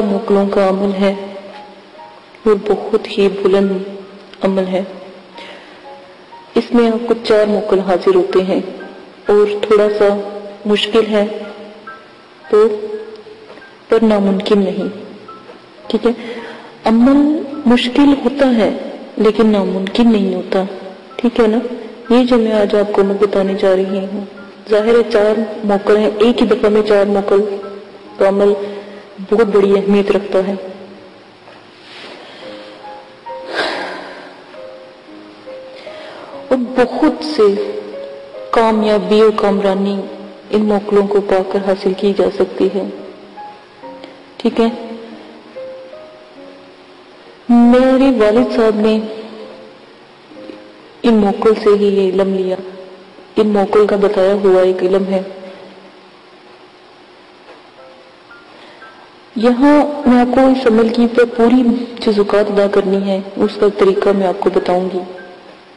موکلوں کا عمل ہے۔ اور بہت ہی بلند عمل ہے۔ اس میں آپ کو چار موکل حاضر ہوتے ہیں اور تھوڑا سا مشکل ہے تو پر ناممکن نہیں۔ ٹھیک ہے۔ عمل مشکل ہوتا ہے لیکن ناممکن نہیں ہوتا۔ ٹھیک ہے نا؟ یہ جو میں آج آپ کو میں بتانے جا رہی ہوں، ظاہر ہے چار موکل ہیں، ایک ہی دفعہ میں چار موکل کا عمل بہت بڑی اہمیت رکھتا ہے۔ اور بہت سے کامیابی اور کامرانی ان موکلوں کو پا کر حاصل کی جا سکتی ہے۔ ٹھیک ہے۔ میرے والد صاحب نے ان موکل سے ہی یہ علم لیا۔ ان موکل کا بتایا ہوا ایک علم ہے۔ یہاں میں آپ کو اس عمل کی پہ پوری جو زکات ادا کرنی ہے، اس کا طریقہ میں آپ کو بتاؤں گی۔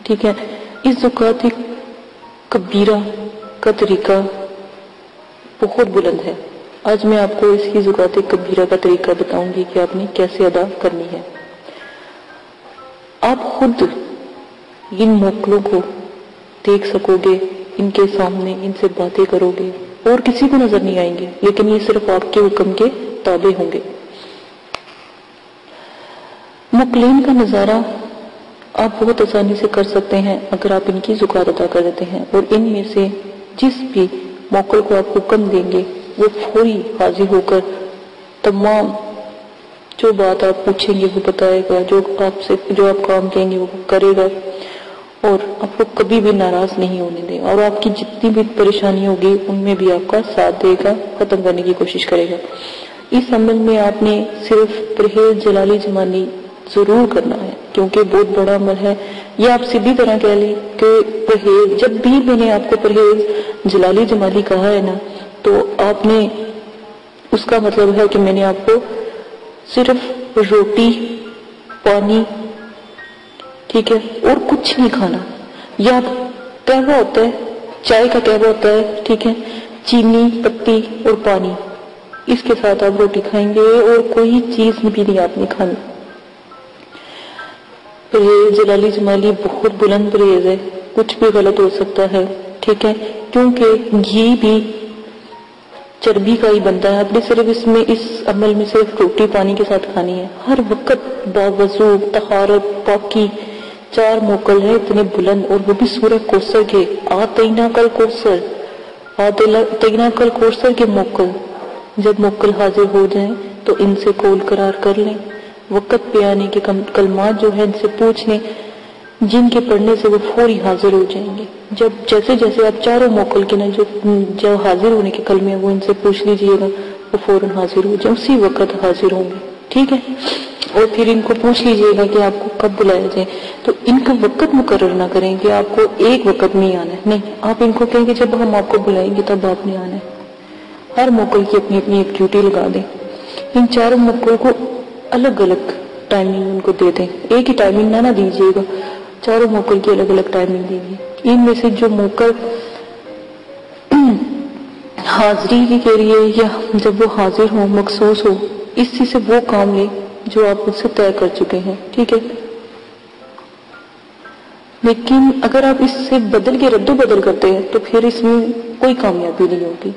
ٹھیک ہے؟ اس زکات کبیرہ کا طریقہ بہت بلند ہے۔ آج میں آپ کو اس کی زکات کبیرہ کا طریقہ بتاؤں گی کہ آپ نے کیسے ادا کرنی ہے۔ آپ خود ان موکلوں کو دیکھ سکو گے، ان کے سامنے ان سے باتیں کرو گے۔ اور کسی کو نظر نہیں آئیں گے، لیکن یہ صرف آپ کے حکم کے تابع ہوں گے۔ مکلین کا نظارہ آپ بہت آسانی سے کر سکتے ہیں اگر آپ ان کی زکات ادا کر دیتے ہیں، اور ان میں سے جس بھی موکل کو آپ حکم دیں گے، وہ فوری حاضر ہو کر تمام جو بات آپ پوچھیں گے، وہ بتائے گا، جو آپ سے، جو آپ کام کہیں گے، وہ کرے گا۔ اور آپ کو کبھی بھی ناراض نہیں ہونے دے اور آپ کی جتنی بھی پریشانی ہوگی، ان میں بھی آپ کا ساتھ دے گا، ختم کرنے کی کوشش کرے گا۔ اس عمل میں آپ نے صرف پرہیز جلالی جمالی ضرور کرنا ہے، کیونکہ بہت بڑا عمل ہے۔ یہ آپ سیدھی طرح کہہ لیں کہ پرہیز، جب بھی میں نے آپ کو پرہیز جلالی جمالی کہا ہے نا، تو آپ نے اس کا مطلب ہے کہ میں نے آپ کو صرف روٹی، پانی ٹھیک ہے، اور کچھ نہیں کھانا۔ یا قہوہ ہوتا ہے، چائے کا قہوہ ہوتا ہے، ٹھیک ہے۔ چینی، پتی اور پانی۔ اس کے ساتھ آپ روٹی کھائیں گے، اور کوئی چیز بھی نہیں، آپ نے کھانی پرہیز جلالی جمالی بہت بلند پرہیز ہے۔ کچھ بھی غلط ہو سکتا ہے، ٹھیک ہے۔ کیونکہ گھی بھی چربی کا ہی بنتا ہے۔ اپنے صرف اس میں، اس عمل میں صرف روٹی، پانی کے ساتھ کھانی ہے۔ ہر وقت باوضو تخارت، پاکی چار موکل ہے اتنے بلند، اور وہ بھی سورہ کوسر کے آتینا کل کوسر آتینا کل کوسر کے موکل۔ جب موکل حاضر ہو جائیں تو ان سے کول قرار کر لیں۔ وقت پہ آنے کے کلمات جو ہے ان سے پوچھ لیں۔ جن کے پڑھنے سے وہ فوری حاضر ہو جائیں گے۔ جب جیسے جیسے آپ چاروں موکل کے نا جو جو حاضر ہونے کے کلمے وہ ان سے پوچھ لیجیے گا، وہ فوراً حاضر ہو جائیں، اسی وقت حاضر ہوں گے۔ ٹھیک ہے؟ اور پھر ان کو پوچھ لیجیے گا کہ آپ کو کب بلایا جائے۔ تو ان کا وقت مقرر نہ کریں کہ آپ کو ایک وقت نہیں آنا ہے۔ نہیں، آپ ان کو کہیں گے جب ہم آپ کو بلائیں گے تب آپ نے آنا ہے۔ ہر موکل کی اپنی اپنی ایک ڈیوٹی لگا دیں۔ ان چاروں موکل کو الگ الگ ٹائمنگ ان کو دے دیں۔ ایک ہی ٹائمنگ نہ نہ دیجیے گا۔ چاروں موکل کی الگ الگ ٹائمنگ دیجیے ان میں سے جو موکل حاضری کے لیے یا جب وہ حاضر ہو مخصوص ہو اسی سے وہ کام لے۔ جو آپ اس سے طے کر چکے ہیں، ٹھیک ہے؟ لیکن اگر آپ اس سے بدل کے رد و بدل کرتے ہیں، تو پھر اس میں کوئی کامیابی نہیں ہوگی۔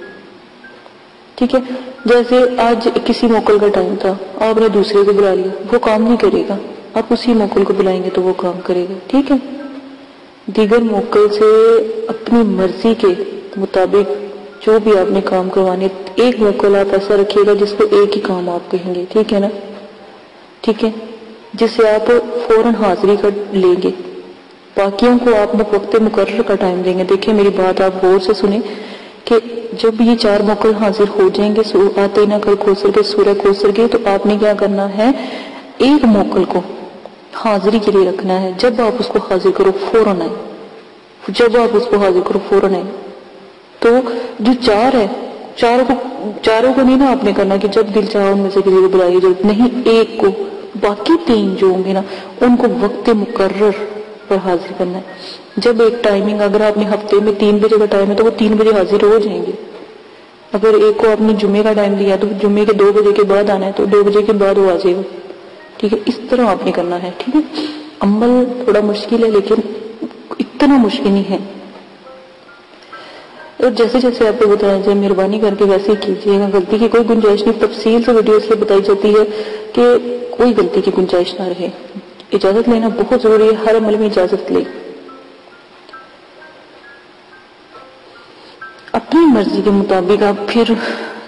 ٹھیک ہے؟ جیسے آج کسی موکل کا ٹائم تھا، آپ نے دوسرے کو بلا لیا، وہ کام نہیں کرے گا۔ آپ اسی موکل کو بلائیں گے تو وہ کام کرے گا، ٹھیک ہے؟ دیگر موکل سے اپنی مرضی کے مطابق جو بھی آپ نے کام کروانے، ایک موکل آپ ایسا رکھیے گا جس کو ایک ہی کام آپ کہیں گے، ٹھیک ہے نا؟ ٹھیک ہے، جسے آپ فوراً حاضری کر لیں گے۔ باقیوں کو آپ وقت مقرر کا ٹائم دیں گے۔ دیکھیں، میری بات آپ غور سے سنیں کہ جب یہ چار موکل حاضر ہو جائیں گے آتے نہ کل کوسر کے سورہ کوسر کے تو آپ نے کیا کرنا ہے؟ ایک موکل کو حاضری کے لیے رکھنا ہے۔ جب آپ اس کو حاضر کرو، فوراً آئے جب آپ اس کو حاضر کرو، فوراً آئے تو جو چار ہے، چاروں کو چاروں کو نہیں نا آپ نے کرنا کہ جب دل چاہو ان میں سے کسی کو بلائی ضرورت نہیں، ایک کو۔ باقی تین جو ہوں گے نا، ان کو وقت مقرر پر حاضر کرنا ہے۔ جب ایک ٹائمنگ اگر آپ نے ہفتے میں تین بجے کا ٹائم ہے تو وہ تین بجے حاضر ہو جائیں گے۔ اگر ایک کو آپ نے جمعے کا ٹائم دیا تو جمعے کے دو بجے کے بعد آنا ہے تو دو بجے کے بعد وہ آ جائے گا ٹھیک ہے، اس طرح آپ نے کرنا ہے، ٹھیک ہے۔ عمل تھوڑا مشکل ہے لیکن اتنا مشکل نہیں ہے۔ اور جیسے جیسے آپ کو بتایا جائے، مہربانی کر کے ویسے ہی کیجیے۔ گا غلطی کی کوئی گنجائش نہیں، تفصیل سے ویڈیو اس لیے بتائی جاتی ہے کہ کوئی غلطی کی گنجائش نہ رہے۔ اجازت لینا بہت ضروری ہے، ہر عمل میں اجازت لے۔ اپنی مرضی کے مطابق آپ پھر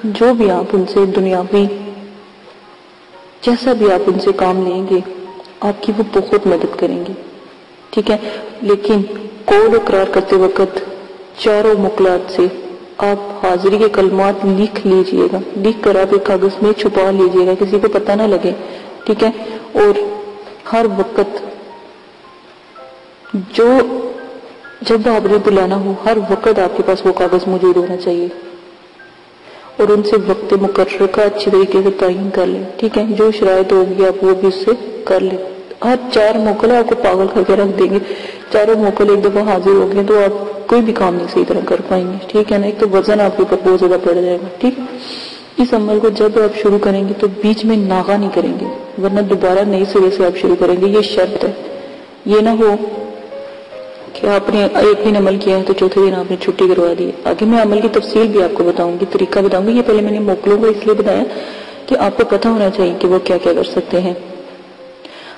جو بھی آپ ان سے دنیاوی جیسا بھی آپ ان سے کام لیں گے، آپ کی وہ بہت مدد کریں گے۔ ٹھیک ہے؟ لیکن قول اقرار کرتے وقت چاروں مقلات سے آپ حاضری کے کلمات لکھ لیجیے گا۔ لکھ کر آپ ایک کاغذ میں چھپا لیجیے گا، کسی کو پتہ نہ لگے۔ ٹھیک ہے؟ اور ہر وقت جو جب آپ نے بلانا ہو، ہر وقت آپ کے پاس وہ کاغذ موجود ہونا چاہیے۔ اور ان سے وقت مقرر کا اچھی طریقے سے تعین کر لیں، ٹھیک ہے؟ جو شرائط ہوگی آپ وہ بھی اس سے کر لیں۔ ہر چار موکل آپ کو پاگل کر کے رکھ دیں گے۔ چاروں موکل ایک دفعہ حاضر ہو گئے تو آپ کوئی بھی کام نہیں صحیح طرح کر پائیں گے، ٹھیک ہے نا؟ ایک تو وزن آپ کے اوپر بہت زیادہ پڑ جائے گا، ٹھیک۔ ہے اس عمل کو جب آپ شروع کریں گے تو بیچ میں ناغا نہیں کریں گے، ورنہ دوبارہ نئی سرے سے آپ شروع کریں گے، یہ شرط ہے۔ یہ نہ ہو کہ آپ نے ایک دن عمل کیا ہے تو چوتھے دن آپ نے چھٹی کروا دی۔ آگے میں عمل کی تفصیل بھی آپ کو بتاؤں گی، طریقہ بتاؤں گی۔ یہ پہلے میں نے موکلوں کو اس لیے بتایا کہ آپ کو پتہ ہونا چاہیے کہ وہ کیا کیا کر سکتے ہیں۔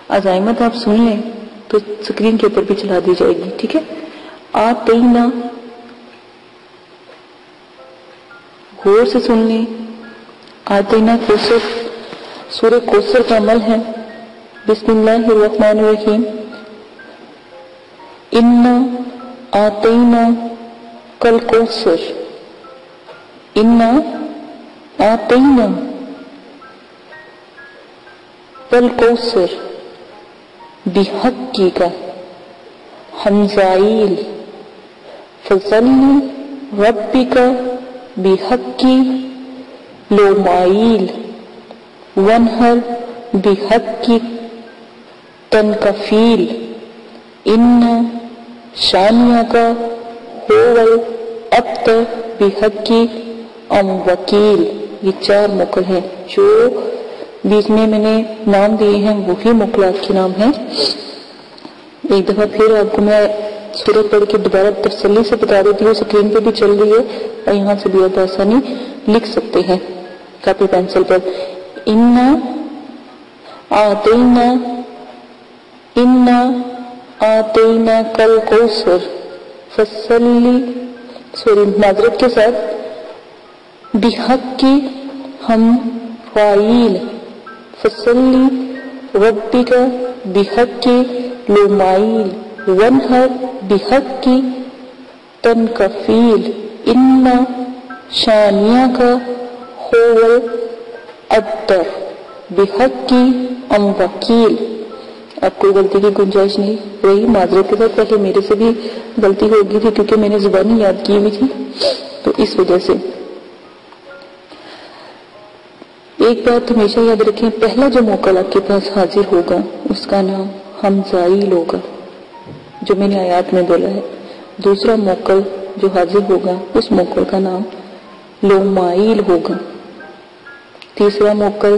عزائمت آپ سن لیں تو سکرین کے اوپر بھی چلا دی جائے گی، ٹھیک ہے؟ آتینا غور سے سن لیں۔ آتینا کوسر سورہ کوسر کا عمل ہے۔ بسم اللہ الرحمن الرحیم۔ انا آتینا کل کوسر انا آتینا کل کوسر بحق کی کا حمزائل فضلی ربی کا بحق کی لومائل ونہر بحق کی تنکفیل ان شانیہ کا ہوول ابتر بحق کی ام وکیل یہ چار مکل ہیں۔ جو بیچ میں میں نے نام دیے ہیں، وہی مقلات کے نام ہیں۔ ایک دفعہ پھر آپ کو میں صورت پڑھ کے دوبارہ تسلی سے بتا دیتی ہوں، سکرین پہ بھی چل رہی ہے اور یہاں سے بھی آپ آسانی لکھ سکتے ہیں۔ کاپی پینسل پر انا آتینا انا آتینا کل کوسر فصلی، سوری، معذرت کے ساتھ، بحق کی ہم فائل، فصلی، ربی کا بحق کی لومائل ونہر بحق کی تنکفیل، ان شانیہ کا خول ابتر بحق ام وکیل۔ اب کوئی غلطی کی گنجائش نہیں رہی؟ معذرت کے ساتھ پہلے میرے سے بھی غلطی ہو گئی تھی کیونکہ میں نے زبانی یاد کی ہوئی تھی۔ تو اس وجہ سے۔ ایک بات ہمیشہ یاد رکھیں، پہلا جو موکل آپ کے پاس حاضر ہوگا، اس کا نام حمزائل ہوگا جو میں نے آیات میں بولا ہے۔ دوسرا موکل جو حاضر ہوگا، اس موکل کا نام لومائل ہوگا۔ تیسرا موکل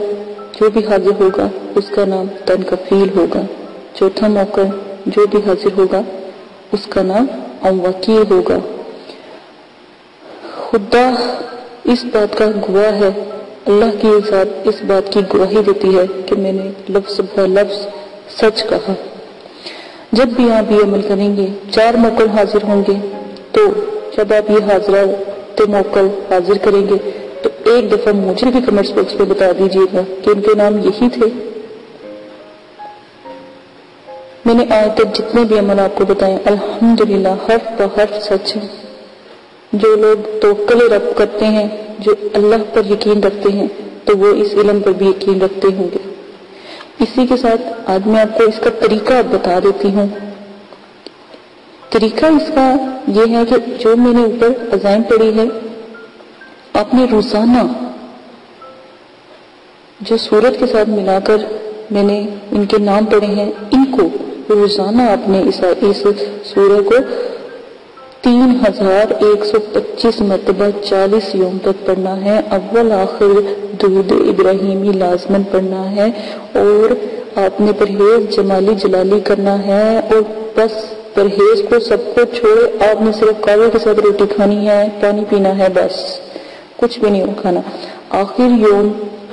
جو بھی حاضر ہوگا، اس کا نام تنکفیل ہوگا۔ چوتھا موکل جو بھی حاضر ہوگا، اس کا نام ام وکیل ہوگا۔ خدا اس بات کا گواہ ہے۔ اللہ کی ذات اس بات کی گواہی دیتی ہے کہ میں نے لفظ بہ لفظ سچ کہا۔ جب بھی آپ یہ عمل کریں گے، چار موکل حاضر ہوں گے۔ تو جب آپ یہ حاضرہ تو موکل حاضر کریں گے ایک دفعہ مجھے بھی کمنٹس باکس پہ بتا دیجیے گا کہ ان کے نام یہی تھے۔ میں نے آج تک جتنے بھی عمل آپ کو بتائے، الحمدللہ حرف بہ حرف سچ ہے جو لوگ توکل رب کرتے ہیں، جو اللہ پر یقین رکھتے ہیں، تو وہ اس علم پر بھی یقین رکھتے ہوں گے۔ اسی کے ساتھ آج میں آپ کو اس کا طریقہ بتا دیتی ہوں۔ طریقہ اس کا یہ ہے کہ جو میں نے اوپر عزائم پڑھی ہے آپ نے روزانہ جو سورت کے ساتھ ملا کر میں نے ان کے نام پڑھے ہیں، ان کو روزانہ آپ نے اس سورہ کو تین ہزار ایک سو پچیس مرتبہ چالیس یوم تک پڑھنا ہے۔ اول آخر درود ابراہیمی لازمن پڑھنا ہے اور آپ نے پرہیز جمالی جلالی کرنا ہے اور بس پرہیز کو سب کو چھوڑے آپ نے صرف کاوے کے ساتھ روٹی کھانی ہے، پانی پینا ہے، بس۔ کچھ بھی نہیں کھانا آخر یوم،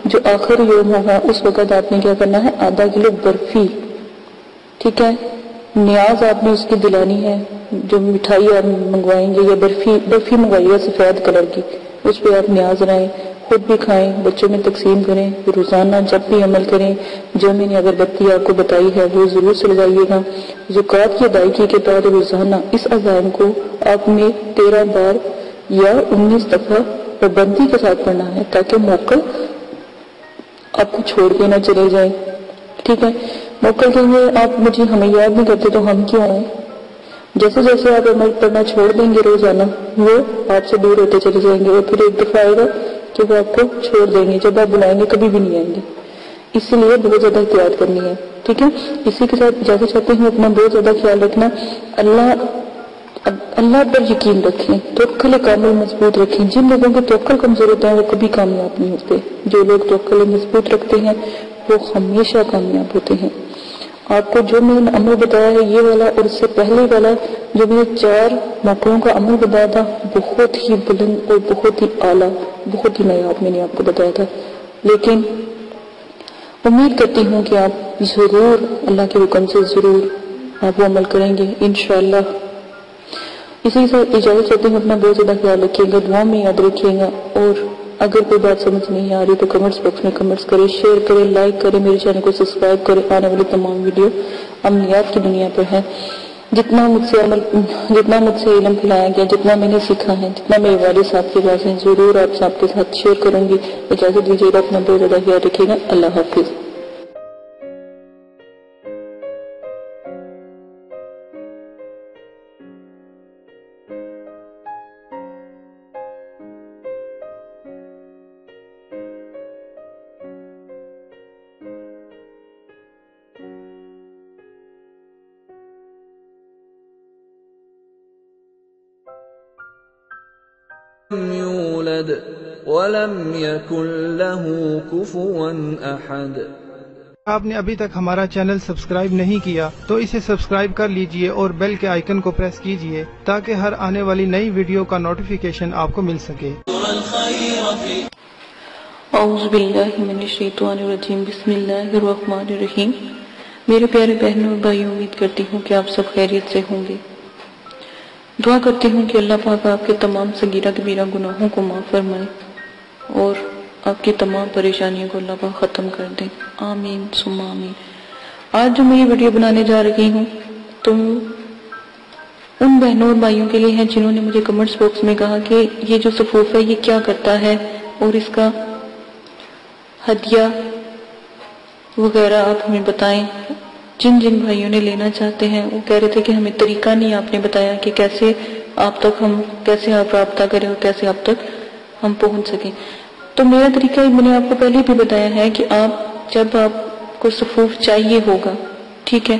جو آخر یوم ہوگا، اس وقت آپ نے کیا کرنا ہے؟ آدھا کلو برفی۔ ٹھیک ہے؟ نیاز آپ نے اس کی دلانی ہے، جو مٹھائی آپ منگوائیں گے یا برفی برفی منگوائیے سفید کلر کی۔ اس پہ آپ نیاز رائیں، خود بھی کھائیں، بچوں میں تقسیم کریں، روزانہ جب بھی عمل کریں۔ جو میں نے اگر بتی آپ کو بتائی ہے، وہ ضرور سلجائیے گا۔ زکوٰۃ کی ادائیگی کے بعد روزانہ اس عزائم کو آپ نے تیرہ بار یا انیس دفعہ پابندی کے ساتھ پڑھنا ہے تاکہ موقع آپ کو چھوڑ کے نہ چلے جائیں۔ ٹھیک ہے؟ موقع کے لیے آپ مجھے ہمیں یاد نہیں کرتے تو ہم کیوں آئیں؟ جیسے جیسے آپ عمل پڑھنا چھوڑ دیں گے روزانہ، وہ آپ سے دور ہوتے چلے جائیں گے اور پھر ایک دفعہ آئے گا کہ وہ آپ کو چھوڑ دیں گے۔ جب آپ بلائیں گے کبھی بھی نہیں آئیں گے۔ اس لیے بہت زیادہ احتیاط کرنی ہے۔ ٹھیک ہے؟ اسی کے ساتھ اجازت چاہتے ہیں اپنا بہت زیادہ خیال رکھنا۔ اللہ اللہ پر یقین رکھیں، توکل کامل مضبوط رکھیں۔ جن لوگوں کے توکل کمزور ہوتے ہیں وہ کبھی کامیاب نہیں ہوتے۔ جو لوگ توکل مضبوط رکھتے ہیں، وہ ہمیشہ کامیاب ہوتے ہیں۔ آپ کو جو میں نے عمل بتایا ہے، یہ والا اور اس سے پہلے والا جو میں نے چار موقعوں کا عمل بتایا تھا، بہت ہی بلند اور بہت ہی اعلیٰ، بہت ہی نایاب میں نے آپ کو بتایا تھا۔ لیکن امید کرتی ہوں کہ آپ ضرور اللہ کے حکم سے ضرور آپ وہ عمل کریں گے۔ انشاءاللہ اسی سے اجازت چاہتے ہیں، اپنا بہت زیادہ خیال رکھیے گا دعا میں یاد رکھیے گا۔ اور اگر کوئی بات سمجھ نہیں آ رہی تو کمنٹس باکس میں کمنٹس کرے شیئر کرے لائک کرے میرے چینل کو سبسکرائب کرے آنے والی تمام ویڈیو امنیات کی دنیا پر ہے۔ جتنا مجھ سے عمل، جتنا مجھ سے علم پھیلایا گیا، جتنا میں نے سیکھا ہے، جتنا میرے والد صاحب کے پاس ہیں، ضرور آپ صاحب کے ساتھ شیئر کروں گی۔ اجازت دیجیے گا، اپنا بہت زیادہ خیال رکھیے گا۔ اللہ حافظ۔ يولد ولم يكن له كفوا احد آپ نے ابھی تک ہمارا چینل سبسکرائب نہیں کیا تو اسے سبسکرائب کر لیجیے اور بیل کے آئیکن کو پریس کیجیے تاکہ ہر آنے والی نئی ویڈیو کا نوٹیفیکیشن آپ کو مل سکے۔ اعوذ باللہ من الشیطان الرجیم بسم اللہ الرحمن الرحیم۔ میرے پیارے بہنوں اور بھائی امید کرتی ہوں کہ آپ سب خیریت سے ہوں گے۔ دعا کرتی ہوں کہ اللہ پاک آپ کے تمام سگیرہ کبیرہ گناہوں کو معاف فرمائے اور آپ کی تمام پریشانیوں کو اللہ پاک ختم کر دے۔ آمین سم آمین۔ آج جو میں یہ ویڈیو بنانے جا رہی ہوں تو ان بہنوں اور بھائیوں کے لیے ہیں جنہوں نے مجھے کمنٹس باکس میں کہا کہ یہ جو صفوف ہے، یہ کیا کرتا ہے؟ اور اس کا ہدیہ وغیرہ آپ ہمیں بتائیں۔ جن جن بھائیوں نے لینا چاہتے ہیں، وہ کہہ رہے تھے کہ ہمیں طریقہ نہیں، آپ نے بتایا کہ کیسے آپ تک ہم، کیسے آپ رابطہ کریں اور کیسے آپ تک ہم پہنچ سکیں۔ تو میرا طریقہ، میں نے آپ کو پہلے بھی بتایا ہے کہ آپ، جب آپ کو صفوف چاہیے ہوگا، ٹھیک ہے؟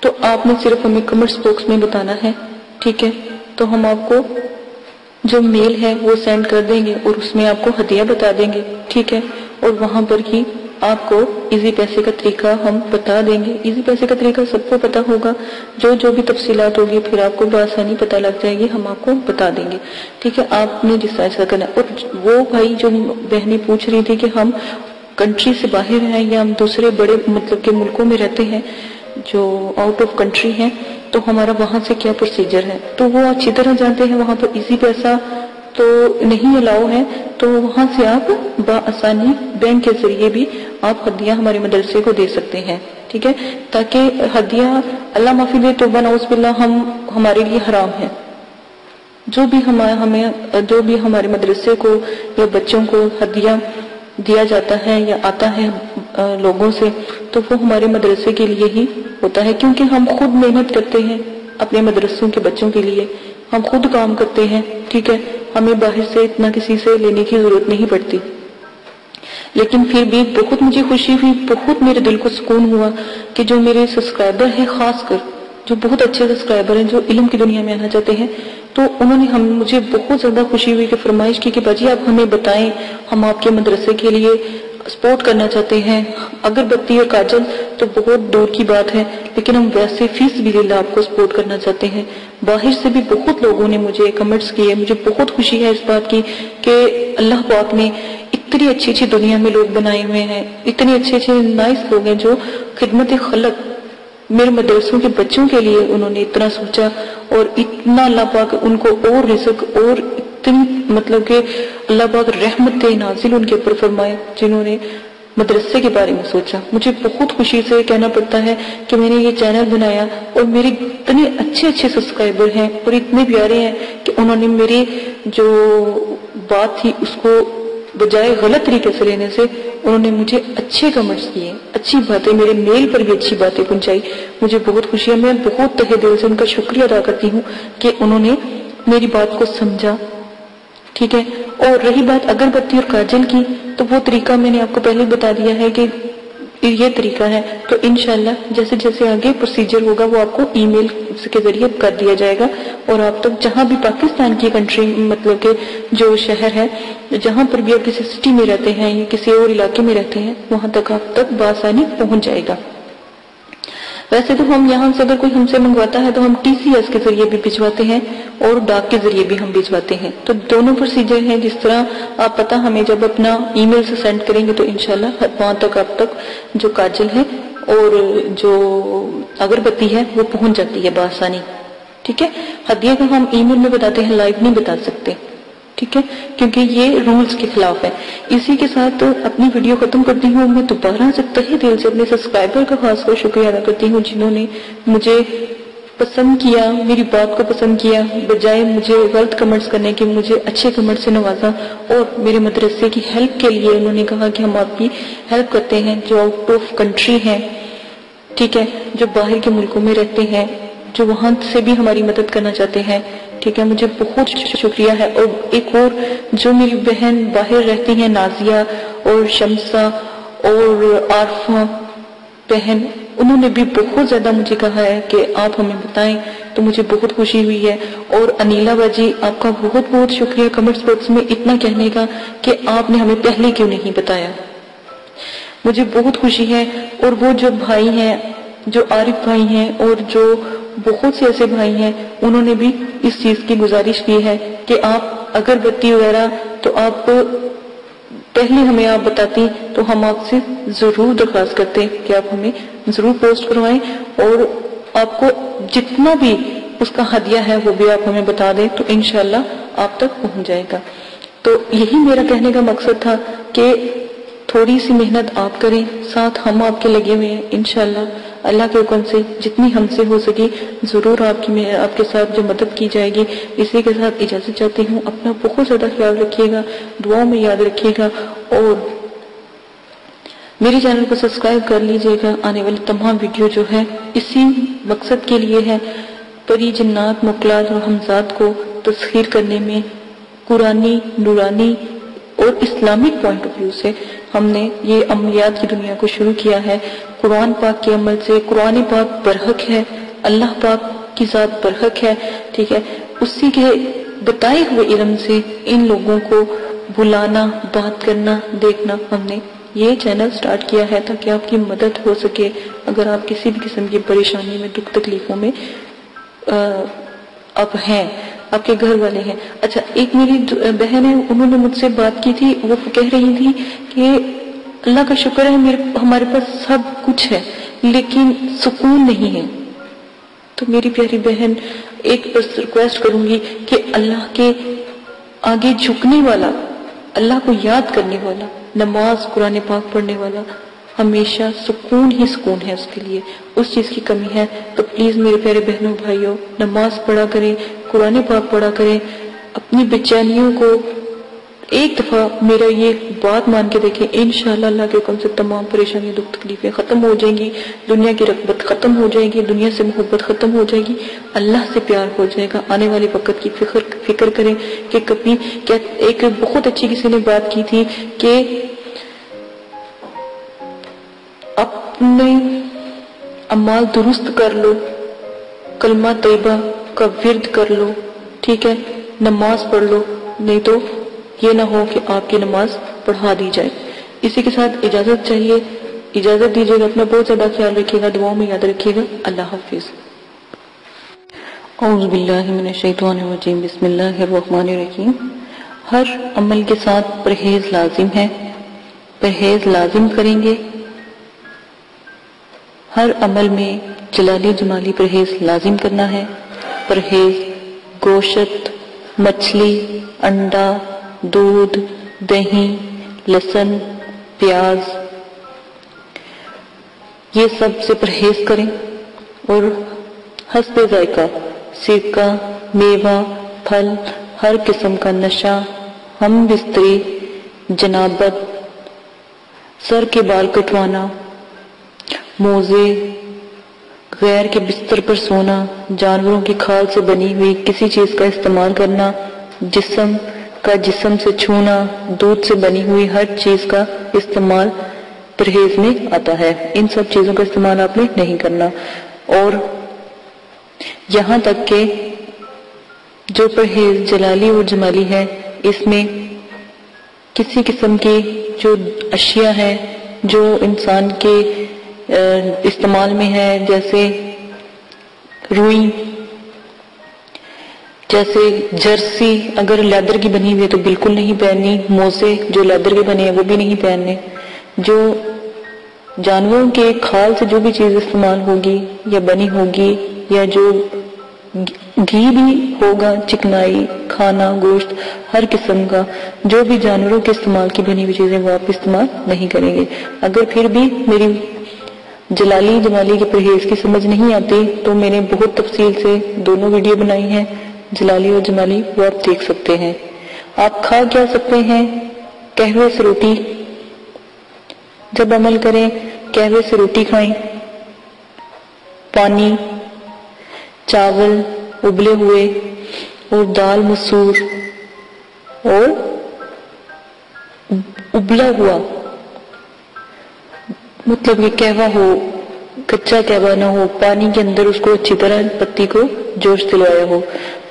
تو آپ نے صرف ہمیں کمنٹس باکس میں بتانا ہے، ٹھیک ہے؟ تو ہم آپ کو جو میل ہے، وہ سینڈ کر دیں گے اور اس میں آپ کو ہدیہ بتا دیں گے، ٹھیک ہے؟ اور وہاں پر ہی آپ کو ایزی پیسے کا طریقہ ہم بتا دیں گے۔ ایزی پیسے کا طریقہ سب کو پتا ہوگا۔ جو جو بھی تفصیلات ہوگی، پھر آپ کو بآسانی پتا لگ جائے گی، ہم آپ کو بتا دیں گے۔ ٹھیک ہے؟ آپ نے جس طرح کرنا ہے۔ اور وہ بھائی جو بہنیں پوچھ رہی تھی کہ ہم کنٹری سے باہر ہیں یا ہم دوسرے بڑے مطلب کے ملکوں میں رہتے ہیں، جو آؤٹ آف کنٹری ہیں، تو ہمارا وہاں سے کیا پروسیجر ہے؟ تو وہ اچھی طرح جانتے ہیں، وہاں پر ایزی پیسہ تو نہیں الاؤ ہے تو وہاں سے آپ بآسانی بینک کے ذریعے بھی آپ ہدیہ ہمارے مدرسے کو دے سکتے ہیں، ٹھیک ہے؟ تاکہ ہدیہ اللہ معافی دے تو بناؤز باللہ، ہم ہمارے لیے حرام ہے جو بھی ہمیں جو بھی ہمارے مدرسے کو یا بچوں کو ہدیہ دیا جاتا ہے یا آتا ہے لوگوں سے، تو وہ ہمارے مدرسے کے لیے ہی ہوتا ہے۔ کیونکہ ہم خود محنت کرتے ہیں اپنے مدرسوں کے بچوں کے لیے، ہم خود کام کرتے ہیں، ٹھیک ہے؟ ہمیں باہر سے اتنا کسی سے لینے کی ضرورت نہیں پڑتی۔ لیکن پھر بھی بہت مجھے خوشی ہوئی، بہت میرے دل کو سکون ہوا کہ جو میرے سبسکرائبر ہیں، خاص کر جو بہت اچھے سبسکرائبر ہیں، جو علم کی دنیا میں آنا چاہتے ہیں، تو انہوں نے ہم، مجھے بہت زیادہ خوشی ہوئی کہ فرمائش کی کہ باجی آپ ہمیں بتائیں، ہم آپ کے مدرسے کے لیے سپورٹ کرنا چاہتے ہیں۔ اگر بتی اور کاجل تو بہت دور کی بات ہے، لیکن ہم ویسے فیس بھی للہ آپ کو سپورٹ کرنا چاہتے ہیں۔ باہر سے بھی بہت لوگوں نے مجھے کمنٹس کیے، مجھے بہت خوشی ہے اس بات کی کہ اللہ پاک نے اتنی اچھی اچھی دنیا میں لوگ بنائے ہوئے ہیں۔ اتنے اچھے اچھے نائس لوگ ہیں جو خدمت خلق میرے مدرسوں کے بچوں کے لیے انہوں نے اتنا سوچا اور اتنا اللہ پاک ان کو اور رزق اور اتنی مطلب کہ اللہ پاک رحمت نازل ان کے اوپر فرمائے جنہوں نے مدرسے کے بارے میں سوچا۔ مجھے بہت خوشی سے کہنا پڑتا ہے کہ میں نے یہ چینل بنایا اور میرے اتنے اچھے اچھے سبسکرائبر ہیں اور اتنے پیارے ہیں کہ انہوں نے میری جو بات تھی اس کو بجائے غلط طریقے سے لینے سے انہوں نے مجھے اچھے کمنٹس کیے، اچھی باتیں، میرے میل پر بھی اچھی باتیں پہنچائی۔ مجھے بہت خوشی ہے، میں بہت تہ دل سے ان کا شکریہ ادا کرتی ہوں کہ انہوں نے میری بات کو سمجھا۔ ٹھیک ہے؟ اور رہی بات اگر بتی اور کاجل کی، تو وہ طریقہ میں نے آپ کو پہلے بتا دیا ہے کہ یہ طریقہ ہے۔ تو انشاءاللہ جیسے جیسے آگے پروسیجر ہوگا، وہ آپ کو ای میل کے ذریعے کر دیا جائے گا۔ اور آپ تک جہاں بھی پاکستان کی کنٹری مطلب کہ جو شہر ہے، جہاں پر بھی آپ کسی سٹی میں رہتے ہیں یا کسی اور علاقے میں رہتے ہیں، وہاں تک آپ تک بآسانی پہنچ جائے گا۔ ویسے تو ہم یہاں سے اگر کوئی ہم سے منگواتا ہے تو ہم ٹی سی ایس کے ذریعے بھی بھجواتے ہیں اور ڈاک کے ذریعے بھی ہم بھجواتے ہیں۔ تو دونوں پروسیجر ہیں جس طرح آپ پتہ ہمیں جب اپنا ای میل سے سینڈ کریں گے تو انشاءاللہ وہاں تک آپ تک جو کاجل ہے اور جو اگربتی ہے وہ پہنچ جاتی ہے بآسانی۔ ٹھیک ہے؟ ہدیہ کو ہم ای میل میں بتاتے ہیں لائیو نہیں بتا سکتے۔ ٹھیک ہے؟ کیونکہ یہ رولز کے خلاف ہے۔ اسی کے ساتھ اپنی ویڈیو ختم کرتی ہوں۔ میں دوبارہ سے تہی دل سے اپنے سبسکرائبر کا خاص کر شکریہ ادا کرتی ہوں جنہوں نے مجھے پسند کیا، میری بات کو پسند کیا، بجائے مجھے غلط کمنٹس کرنے کے، مجھے اچھے کمنٹ سے نوازا اور میرے مدرسے کی ہیلپ کے لیے انہوں نے کہا کہ ہم آپ کی ہیلپ کرتے ہیں جو آؤٹ آف کنٹری ہیں۔ ٹھیک ہے؟ جو باہر کے ملکوں میں رہتے ہیں، جو وہاں سے بھی ہماری مدد کرنا چاہتے ہیں۔ ٹھیک ہے، مجھے بہت شکریہ ہے۔ اور ایک اور، جو میری بہن باہر رہتی ہیں، نازیہ اور شمسہ اور عارفہ بہن، انہوں نے بھی بہت زیادہ مجھے کہا ہے کہ آپ ہمیں بتائیں۔ تو مجھے بہت خوشی ہوئی ہے۔ اور انیلا باجی، آپ کا بہت بہت شکریہ کمنٹس باکس میں اتنا کہنے کا کہ آپ نے ہمیں پہلے کیوں نہیں بتایا۔ مجھے بہت خوشی ہے۔ اور وہ جو بھائی ہیں، جو عارف بھائی ہیں اور جو بہت سے ایسے بھائی ہیں، انہوں نے بھی اس چیز کی گزارش کی ہے کہ آپ اگر بتی وغیرہ تو آپ پہلے ہمیں آپ بتاتی، تو ہم آپ سے ضرور درخواست کرتے کہ آپ ہمیں ضرور پوسٹ کروائیں اور آپ کو جتنا بھی اس کا ہدیہ ہے، وہ بھی آپ ہمیں بتا دیں، تو انشاءاللہ آپ تک پہنچ جائے گا۔ تو یہی میرا کہنے کا مقصد تھا کہ تھوڑی سی محنت آپ کریں، ساتھ ہم آپ کے لگے ہوئے ہیں، انشاءاللہ۔ اللہ کے حکم سے جتنی ہم سے ہو سکی ضرور آپ کی آپ کے ساتھ جو مدد کی جائے گی، اسی کے ساتھ اجازت چاہتی ہوں۔ اپنا بہت زیادہ خیال رکھیے گا، دعاؤں میں یاد رکھیے گا۔ اور میری چینل کو سبسکرائب کر لیجیے گا۔ آنے والی تمام ویڈیو جو ہے اسی مقصد کے لیے ہے پری جنات مقلات اور حمزات کو تسخیر کرنے میں قرآنی، نورانی اور اسلامک پوائنٹ آف ویو سے ہم نے یہ عملیات کی دنیا کو شروع کیا ہے۔ قرآن پاک کے عمل سے قرآن پاک برحق ہے۔ اللہ پاک کی ذات برحق ہے، ٹھیک ہے۔ اسی کے بتائے ہوئے علم سے ان لوگوں کو بلانا، بات کرنا، دیکھنا ہم نے یہ چینل سٹارٹ کیا ہے تاکہ آپ کی مدد ہو سکے۔ اگر آپ کسی بھی قسم کی پریشانی میں، دکھ تکلیفوں میں اب ہیں آپ کے گھر والے ہیں۔ اچھا ایک میری بہن ہے، انہوں نے مجھ سے بات کی تھی۔ وہ کہہ رہی تھی کہ اللہ کا شکر ہے، میرے ہمارے پاس سب کچھ ہے، لیکن سکون نہیں ہے۔ تو میری پیاری بہن، ایک بس ریکویسٹ کروں گی کہ اللہ کے آگے جھکنے والا، اللہ کو یاد کرنے والا، نماز قرآن پاک پڑھنے والا، ہمیشہ سکون ہی سکون ہے اس کے لیے۔ اس چیز کی کمی ہے۔ تو پلیز میرے پیارے بہنوں، بھائیوں، نماز پڑھا کریں۔ قرآن پاک پڑھا کریں، اپنی بچینیوں کو ایک دفعہ میرا یہ بات مان کے دیکھیں، انشاءاللہ اللہ کے حکم سے تمام پریشانی دکھ تکلیفیں ختم ہو جائیں گی، دنیا کی رغبت ختم ہو جائے گی، دنیا سے محبت ختم ہو جائے گی، اللہ سے پیار ہو جائے گا۔ آنے والے وقت کی فکر فکر کریں کہ کبھی کیا ایک بہت اچھی کسی نے بات کی تھی کہ اپنے امال درست کر لو، کلمہ طیبہ کا ورد کر لو، ٹھیک ہے؟ نماز پڑھ لو، نہیں تو یہ نہ ہو کہ آپ کی نماز پڑھا دی جائے۔ اسی کے ساتھ اجازت چاہیے۔ اجازت دیجیے گا، اپنا بہت زیادہ خیال رکھیے گا، دعاؤں میں یاد رکھیے گا۔ اللہ حافظ۔ اعوذ باللہ من الشیطان الرجیم، بسم اللہ الرحمن الرحیم۔ ہر عمل کے ساتھ پرہیز لازم ہے۔ پرہیز لازم کریں گے۔ ہر عمل میں جلالی جمالی پرہیز لازم کرنا ہے۔ پرہیز، گوشت، مچھلی، انڈا، دودھ، دہی لسن پیاز۔ یہ سب سے پرہیز کریں اور حسب ذائقہ سرکہ میوہ، پھل، ہر قسم کا نشہ، ہم بستری، جنابت، سر کے بال کٹوانا، موزے غیر کے بستر پر سونا، جانوروں کی کھال سے بنی ہوئی کسی چیز کا استعمال کرنا، جسم کا جسم سے چھونا، دودھ سے بنی ہوئی ہر چیز کا استعمال پرہیز میں آتا ہے۔ ان سب چیزوں کا استعمال آپ نے نہیں کرنا۔ اور یہاں تک کہ جو پرہیز جلالی اور جمالی ہے، اس میں کسی قسم کی جو اشیاء ہے جو انسان کے استعمال میں ہے، جیسے روئی، جیسے جرسی، اگر لیدر کی بنی ہوئی تو بالکل نہیں پہننی، موزے جو لیدر کے بنے ہیں وہ بھی نہیں پہننے۔ جو جانوروں کے کھال سے جو بھی چیز استعمال ہوگی یا بنی ہوگی یا جو گھی بھی ہوگا، چکنائی، کھانا، گوشت، ہر قسم کا، جو بھی جانوروں کے استعمال کی بنی ہوئی چیزیں وہ آپ استعمال نہیں کریں گے۔ اگر پھر بھی میری جلالی جمالی کے پرہیز کی سمجھ نہیں آتی تو میں نے بہت تفصیل سے دونوں ویڈیو بنائی ہیں۔ جلالی اور جمالی وہ آپ دیکھ سکتے ہیں۔ آپ کھا کیا سکتے ہیں؟ قہوے سے روٹی۔ جب عمل کریں، قہوے سے روٹی کھائیں۔ پانی، چاول ابلے ہوئے اور دال مسور اور ابلا ہوا۔ مطلب کہ کہوا ہو، کچا کہوا نہ ہو، پانی کے اندر اس کو اچھی طرح پتی کو جوش دلوایا ہو۔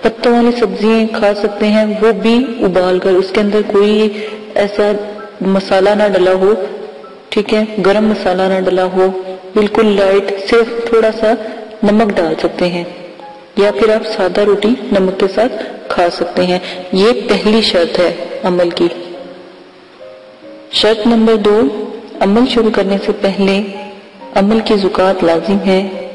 پتوں والی سبزیاں کھا سکتے ہیں، وہ بھی ابال کر اس کے اندر کوئی ایسا مسالہ نہ ڈلا ہو۔ ٹھیک ہے، گرم مسالہ نہ ڈلا ہو۔ بالکل لائٹ، صرف تھوڑا سا نمک ڈال سکتے ہیں۔ یا پھر آپ سادہ روٹی نمک کے ساتھ کھا سکتے ہیں۔ یہ پہلی شرط ہے عمل کی۔ شرط نمبر دو عمل شروع کرنے سے پہلے عمل کی زکات لازم ہے۔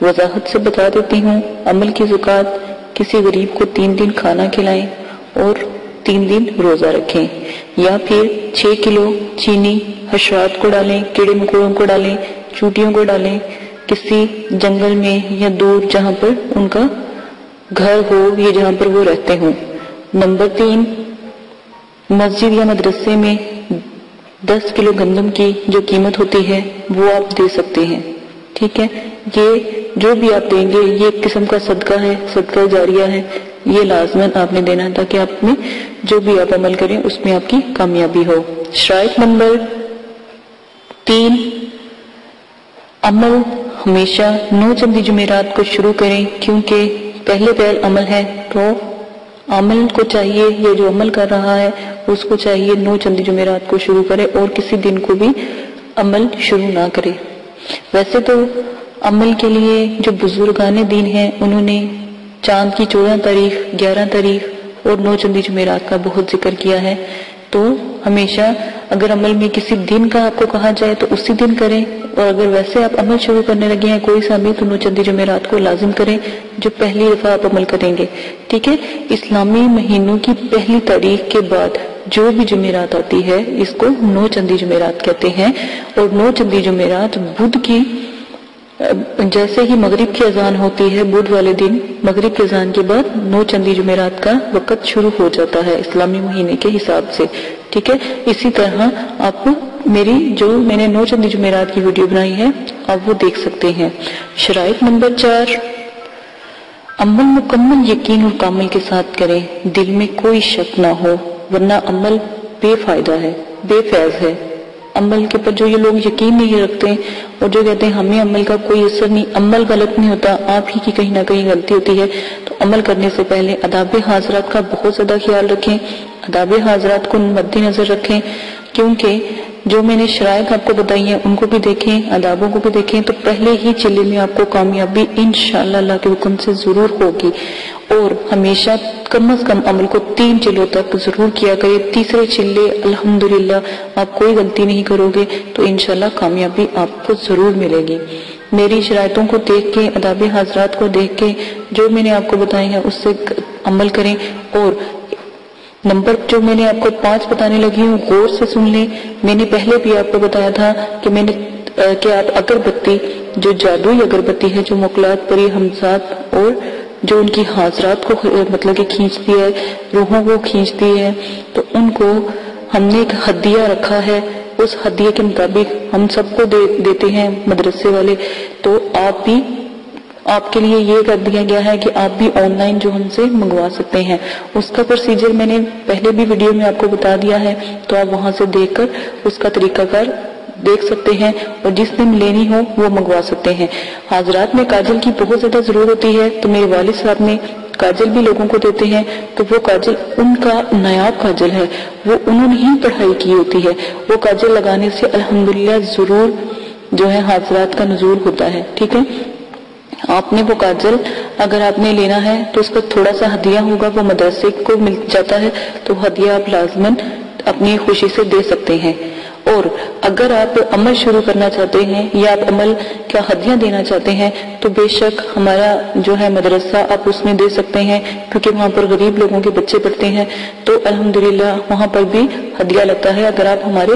وضاحت سے بتا دیتی ہوں، عمل کی زکات کسی غریب کو تین دن کھانا کھلائیں اور تین دن روزہ رکھیں، یا پھر چھ کلو چینی، حشرات کو ڈالیں، کیڑے مکوڑوں کو ڈالیں، چوٹیوں کو ڈالیں۔ کسی جنگل میں یا دور جہاں پر ان کا گھر ہو یا جہاں پر وہ رہتے ہوں۔ نمبر تین، مسجد یا مدرسے میں دس کلو گندم کی جو قیمت ہوتی ہے، وہ آپ دے سکتے ہیں۔ ٹھیک ہے؟ یہ جو بھی آپ دیں گے، یہ ایک قسم کا صدقہ ہے، صدقہ جاریہ ہے۔ یہ لازمن آپ نے دینا تاکہ آپ میں جو بھی آپ عمل کریں، اس میں آپ کی کامیابی ہو۔ شرائط نمبر تین، عمل ہمیشہ نو چندی جمعرات کو شروع کریں۔ کیونکہ پہلے پہل عمل ہے تو عمل کو چاہیے، یہ جو عمل کر رہا ہے، اس کو چاہیے نو چندی جمعرات کو شروع کرے اور کسی دن کو بھی عمل شروع نہ کرے۔ ویسے تو عمل کے لیے جو بزرگان دین ہیں، انہوں نے چاند کی چودہ تاریخ، گیارہ تاریخ اور نو چندی جمعرات کا بہت ذکر کیا ہے تو ہمیشہ اگر عمل میں کسی دن کا آپ کو کہا جائے تو اسی دن کریں اور اگر ویسے آپ عمل شروع کرنے لگے ہیں، کوئی سا بھی تو نو چندی جمعرات کو لازم کریں جو پہلی دفعہ آپ عمل کریں گے۔ ٹھیک ہے؟ اسلامی مہینوں کی پہلی تاریخ کے بعد جو بھی جمعرات آتی ہے، اس کو نو چندی جمعرات کہتے ہیں۔ اور نو چندی جمعرات بدھ کی جیسے ہی مغرب کی اذان ہوتی ہے، بدھ والے دن، مغرب کی اذان کے بعد نو چندی جمعرات کا وقت شروع ہو جاتا ہے اسلامی مہینے کے حساب سے۔ ٹھیک ہے؟ اسی طرح آپ میری جو میں نے نو چندی جمعرات کی ویڈیو بنائی ہے، آپ وہ دیکھ سکتے ہیں۔ شرائط نمبر چار، عمل مکمل یقین اور کامل کے ساتھ کریں۔ دل میں کوئی شک نہ ہو، ورنہ عمل بے فائدہ ہے، بے فیض ہے۔ عمل کے پر جو یہ لوگ یقین نہیں رکھتے اور جو کہتے ہیں ہمیں عمل کا کوئی اثر نہیں، عمل غلط نہیں ہوتا، آپ ہی کی کہیں نہ کہیں غلطی ہوتی ہے۔ تو عمل کرنے سے پہلے اداب حاضرات کا بہت زیادہ خیال رکھیں اداب حاضرات کو مد نظر رکھیں، کیونکہ جو میں نے شرائط آپ کو بتائی ہیں، ان کو بھی دیکھیں ادابوں کو بھی دیکھیں، تو پہلے ہی چلے میں آپ کو کامیابی انشاءاللہ اللہ کے حکم سے ضرور ہوگی۔ اور ہمیشہ کم از کم عمل کو تین چلوں تک ضرور کیا کرے تیسرے چلے، الحمدللہ، آپ کوئی غلطی نہیں کرو گے، تو انشاءاللہ کامیابی آپ کو ضرور ملے گی۔ میری شرائطوں کو دیکھ کے اداب حضرات کو دیکھ کے، جو میں نے آپ کو بتائی ہیں، اس سے عمل کریں۔ اور نمبر جو میں نے آپ کو پانچ بتانے لگی ہوں، غور سے سن لیں۔ میں نے پہلے بھی آپ کو بتایا تھا کہ میں نے کہ آپ اگربتی، جو جادوئی اگربتی ہے جو مقلات پری حمزات اور جو ان کی حاضرات کو مطلب کہ کھینچتی ہے، روحوں کو کھینچتی ہے، تو ان کو ہم نے ایک حدیہ رکھا ہے۔ اس حدیہ کے مطابق ہم سب کو دیتے ہیں مدرسے والے۔ تو آپ بھی آپ کے لیے یہ کر دیا گیا ہے کہ آپ بھی آن لائن جو ہم سے منگوا سکتے ہیں۔ اس کا پروسیجر میں نے پہلے بھی ویڈیو میں آپ کو بتا دیا ہے۔ تو آپ وہاں سے دیکھ کر اس کا طریقہ کار دیکھ سکتے ہیں اور جس دن لینی ہو وہ منگوا سکتے ہیں۔ حاضرات میں کاجل کی بہت زیادہ ضرورت ہوتی ہے۔ تو میرے والد صاحب نے کاجل بھی لوگوں کو دیتے ہیں۔ تو وہ کاجل ان کا نایاب کاجل ہے۔ وہ انہوں نے ہی پڑھائی کی ہوتی ہے۔ وہ کاجل لگانے سے الحمدللہ ضرور جو ہے حاضرات کا نزول ہوتا ہے۔ ٹھیک ہے؟ آپ نے وہ کاجل اگر آپ نے لینا ہے تو اس کا تھوڑا سا ہدیہ ہوگا، وہ مدرسے کو مل جاتا ہے، تو ہدیہ آپ لازمن اپنی خوشی سے دے سکتے ہیں۔ اور اگر آپ عمل شروع کرنا چاہتے ہیں یا آپ عمل کیا ہدیاں دینا چاہتے ہیں، تو بے شک ہمارا جو ہے مدرسہ آپ اس میں دے سکتے ہیں۔ کیونکہ وہاں پر غریب لوگوں کے بچے پڑھتے ہیں، تو الحمدللہ وہاں پر بھی ہدیہ لگتا ہے۔ اگر آپ ہمارے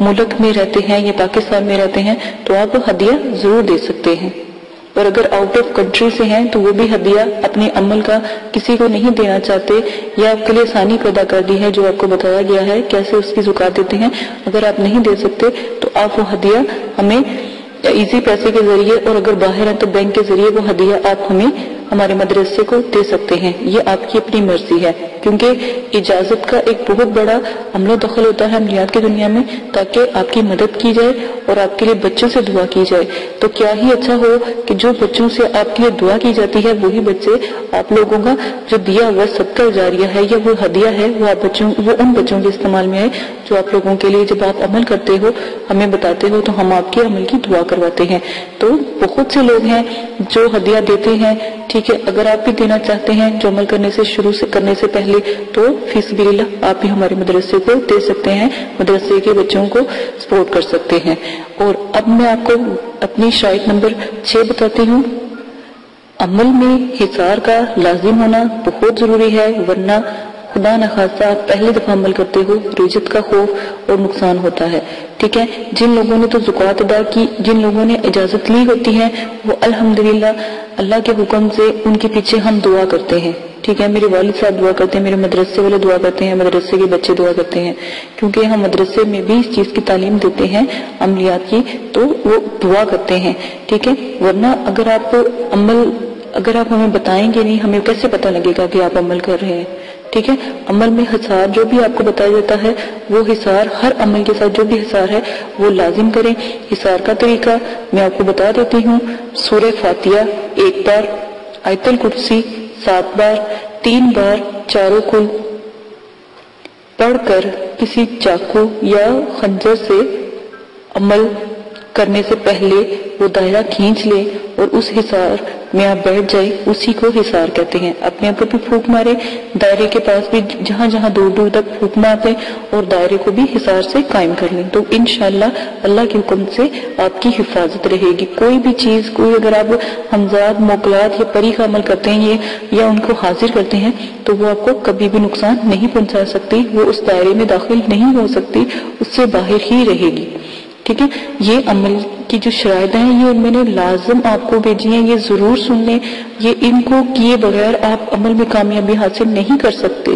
ملک میں رہتے ہیں یا پاکستان میں رہتے ہیں، تو آپ ہدیہ ضرور دے سکتے ہیں۔ اور اگر آؤٹ آف کنٹری سے ہیں تو وہ بھی ہدیہ اپنے عمل کا کسی کو نہیں دینا چاہتے یا آپ کے لیے آسانی پیدا کر دی ہے جو آپ کو بتایا گیا ہے کیسے اس کی زکات دیتے ہیں۔ اگر آپ نہیں دے سکتے تو آپ وہ ہدیہ ہمیں ایزی پیسے کے ذریعے اور اگر باہر ہیں تو بینک کے ذریعے وہ ہدیہ آپ ہمیں ہمارے مدرسے کو دے سکتے ہیں۔ یہ آپ کی اپنی مرضی ہے، کیونکہ اجازت کا ایک بہت بڑا عمل و دخل ہوتا ہے عملیات کی دنیا میں، تاکہ آپ کی مدد کی جائے اور آپ کے لیے بچوں سے دعا کی جائے۔ تو کیا ہی اچھا ہو کہ جو بچوں سے آپ کے لیے دعا کی جاتی ہے، وہی بچے آپ لوگوں کا جو دیا ہوا ستر جاریہ ہے یا وہ ہدیہ ہے، وہ آپ بچوں، وہ ان بچوں کے استعمال میں ہے جو آپ لوگوں کے لیے جب آپ عمل کرتے ہو، ہمیں بتاتے ہو، تو ہم آپ کے عمل کی دعا کرواتے ہیں۔ تو بہت سے لوگ ہیں جو ہدیہ دیتے ہیں، ٹھیک ہے اگر آپ بھی دینا چاہتے ہیں جو عمل کرنے سے، شروع سے کرنے سے پہلے تو فیس بھی اللہ آپ بھی ہمارے مدرسے کو دے سکتے ہیں، مدرسے کے بچوں کو سپورٹ کر سکتے ہیں۔ اور اب میں آپ کو اپنی شاید نمبر چھ بتاتی ہوں۔ عمل میں حصار کا لازم ہونا بہت ضروری ہے، ورنہ خدا نخواستہ آپ پہلی دفعہ عمل کرتے ہو رجت کا خوف اور نقصان ہوتا ہے، ٹھیک ہے؟ جن لوگوں نے تو زکوات ادا کی، جن لوگوں نے اجازت لی ہوتی ہے، وہ الحمدللہ اللہ کے حکم سے ان کے پیچھے ہم دعا کرتے ہیں۔ ٹھیک ہے؟ میرے والد صاحب دعا کرتے ہیں، میرے مدرسے والے دعا کرتے ہیں، مدرسے کے بچے دعا کرتے ہیں۔ کیونکہ ہم مدرسے میں بھی اس چیز کی تعلیم دیتے ہیں، عملیات کی، تو وہ دعا کرتے ہیں۔ ٹھیک ہے؟ ورنہ اگر آپ عمل، اگر آپ ہمیں بتائیں گے نہیں، ہمیں کیسے پتہ لگے گا کہ آپ عمل کر رہے ہیں؟ ٹھیک ہے؟ عمل میں حسار جو بھی آپ کو بتایا جاتا ہے، وہ حسار ہر عمل کے ساتھ جو بھی حسار ہے، وہ لازم کریں۔ حسار کا طریقہ میں آپ کو بتا دیتی ہوں۔ سورہ فاتحہ، ایک بار۔ آیت القدسی، سات بار۔ تین بار، چاروں کل۔ پڑھ کر کسی چاقو یا خنجر سے عمل کرنے سے پہلے وہ دائرہ کھینچ لے اور اس حصار میں آپ بیٹھ جائے، اسی کو حصار کہتے ہیں۔ اپنے اوپر بھی پھوک مارے، دائرے کے پاس بھی جہاں جہاں دور دور تک پھوک مارتے اور دائرے کو بھی حصار سے قائم کر لیں۔ تو انشاءاللہ اللہ کے حکم سے آپ کی حفاظت رہے گی۔ کوئی بھی چیز، کوئی اگر آپ حمزات موکلات یا پری کا عمل کرتے ہیں یا ان کو حاضر کرتے ہیں، تو وہ آپ کو کبھی بھی نقصان نہیں پہنچا سکتی وہ اس دائرے میں داخل نہیں ہو سکتی اس سے باہر ہی رہے گی۔ ٹھیک ہے یہ عمل کی جو شرائط ہیں، یہ میں نے لازم آپ کو بھیجی ہیں، یہ ضرور سن لیں۔ یہ ان کو کیے بغیر آپ عمل میں کامیابی حاصل نہیں کر سکتے۔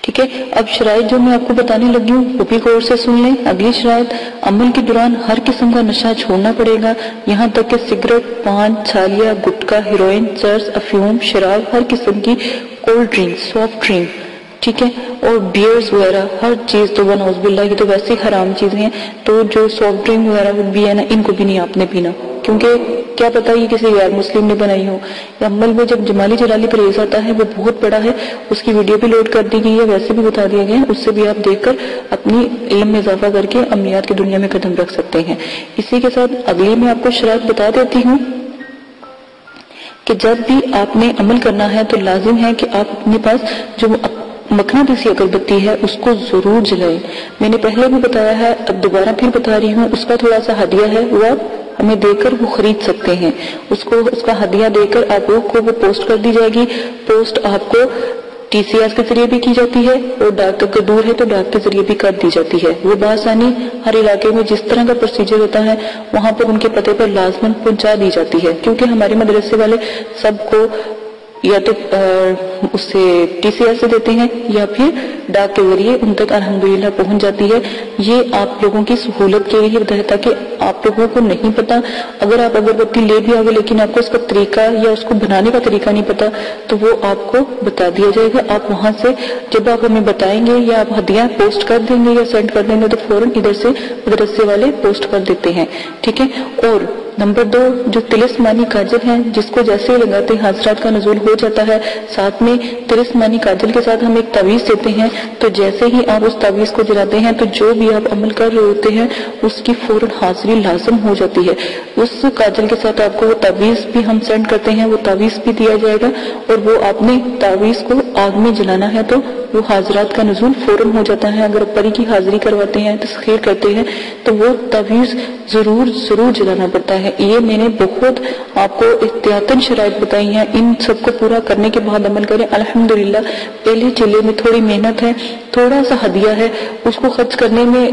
ٹھیک ہے؟ اب شرائط جو میں آپ کو بتانے لگی ہوں، وہ بھی غور سے سن لیں۔ اگلی شرائط، عمل کے دوران ہر قسم کا نشہ چھوڑنا پڑے گا۔ یہاں تک کہ سگریٹ، پان چھالیا گٹکا، ہیروئن، چرس، افیوم، شراب، ہر قسم کی کولڈ ڈرنک سافٹ ڈرنک۔ ٹھیک ہے؟ اور بیئرز وغیرہ، ہر چیز تو بنوز باللہ کی تو ویسے حرام چیزیں ہیں تو جو سافٹ ڈرنک وغیرہ بھی ہے نا، ان کو بھی نہیں آپ نے پینا۔ کیونکہ کیا پتا یہ کسی غیر مسلم نے بنائی ہو۔ یا عمل میں جب جمالی جلالی پرہیز آتا ہے، وہ بہت بڑا ہے۔ اس کی ویڈیو بھی لوڈ کر دی گئی ہے، ویسے بھی بتا دیا گیا ہے۔ اس سے بھی آپ دیکھ کر اپنی علم میں اضافہ کر کے عملیات کی دنیا میں قدم رکھ سکتے ہیں۔ اسی کے ساتھ اگلی میں آپ کو شرائط بتا دیتی ہوں کہ جب بھی آپ نے عمل کرنا ہے تو لازم ہے کہ آپ اپنے پاس جو مکھنا دیسی اگربتی ہے، اس کو ضرور جلائیں۔ میں نے پہلے بھی بتایا ہے، اب دوبارہ پھر بتا رہی ہوں۔ اس کا تھوڑا سا ہدیہ ہے، وہ آپ ہمیں دے کر وہ خرید سکتے ہیں۔ اس کو، اس کا ہدیہ دے کر آپ کو وہ پوسٹ کر دی جائے گی۔ پوسٹ آپ کو ٹی سی ایس کے ذریعے بھی کی جاتی ہے، اور ڈاک اگر دور ہے تو ڈاک کے ذریعے بھی کر دی جاتی ہے۔ وہ بآسانی ہر علاقے میں جس طرح کا پروسیجر ہوتا ہے، وہاں پر ان کے پتے پر لازمن پہنچا دی جاتی ہے۔ کیونکہ ہمارے مدرسے والے سب کو یا تو اس سے ٹی سی ایس سے دیتے ہیں یا پھر ڈاک کے ذریعے ان تک الحمدللہ پہنچ جاتی ہے۔ یہ آپ لوگوں کی سہولت کے لیے بتایا تاکہ آپ لوگوں کو نہیں پتا۔ اگر آپ اگربتی لے بھی آگے لیکن آپ کو اس کا طریقہ یا اس کو بنانے کا طریقہ نہیں پتا تو وہ آپ کو بتا دیا جائے گا۔ آپ وہاں سے جب آپ ہمیں بتائیں گے یا آپ ہدیاں پوسٹ کر دیں گے یا سینڈ کر دیں گے تو فوراً ادھر سے مدرسے والے پوسٹ کر دیتے ہیں۔ ٹھیک ہے؟ اور نمبر دو، جو تلسمانی کاجل ہیں، جس کو جیسے لگاتے حاضرات کا نزول ہو جاتا ہے، ساتھ میں تلسمانی کاجل کے ساتھ ہم ایک تعویذ دیتے ہیں۔ تو جیسے ہی آپ اس تعویذ کو جلاتے ہیں، تو جو بھی آپ عمل کر رہے ہوتے ہیں، اس کی فوراً حاضری لازم ہو جاتی ہے۔ اس کاجل کے ساتھ آپ کو وہ تعویذ بھی ہم سینڈ کرتے ہیں، وہ تعویذ بھی دیا جائے گا اور وہ آپ نے تعویذ کو آگ میں جلانا ہے تو وہ حاضرات کا نزول فوراً ہو جاتا ہے۔ اگر پری کی حاضری کرواتے ہیں تسخیر کرتے ہیں تو وہ تعویذ ضرور ضرور جلانا پڑتا ہے۔ یہ میں نے بہت آپ کو احتیاطاً شرائط بتائی ہیں۔ ان سب کو پورا کرنے کے بعد عمل کریں۔ الحمدللہ، پہلے چلے میں تھوڑی محنت ہے۔ تھوڑا سا ہدیہ ہے، اس کو خرچ کرنے میں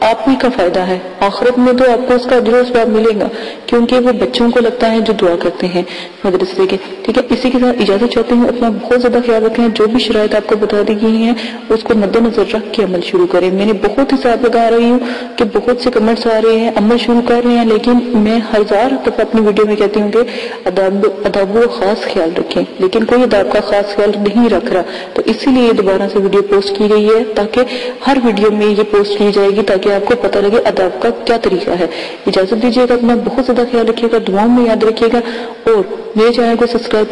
آپ ہی کا فائدہ ہے۔ آخرت میں تو آپ کو اس کا ادھر سواب ملے گا، کیونکہ وہ بچوں کو لگتا ہے جو دعا کرتے ہیں مدرسے کے۔ ٹھیک ہے، اسی کے ساتھ اجازت چاہتے ہیں، اپنا بہت زیادہ خیال رکھیں۔ جو بھی شرائط آپ کو بتا دی گئی ہیں، اس کو مد نظر رکھ کے عمل شروع کریں۔ میں نے بہت حساب لگا رہی ہوں کہ بہت سے کمنٹس آ رہے ہیں، عمل شروع کر رہے ہیں، لیکن میں ہزار دفعہ اپنی ویڈیو میں کہتی ہوں کہ اداب اداب و خاص خیال رکھیں۔ لیکن کوئی اداب کا خاص خیال نہیں رکھ رہا۔ تو اسی لیے یہ دوبارہ سے ویڈیو پوسٹ کی گئی ہے تاکہ ہر ویڈیو میں یہ پوسٹ کی جائے گی تاکہ آپ کو پتہ لگے اداب کا کیا طریقہ ہے۔ اجازت دیجیے گا اپنا بہت زیادہ خیال رکھیے گا، دعاؤں میں یاد رکھیے گا اور میرے چینل کو سبسکرائب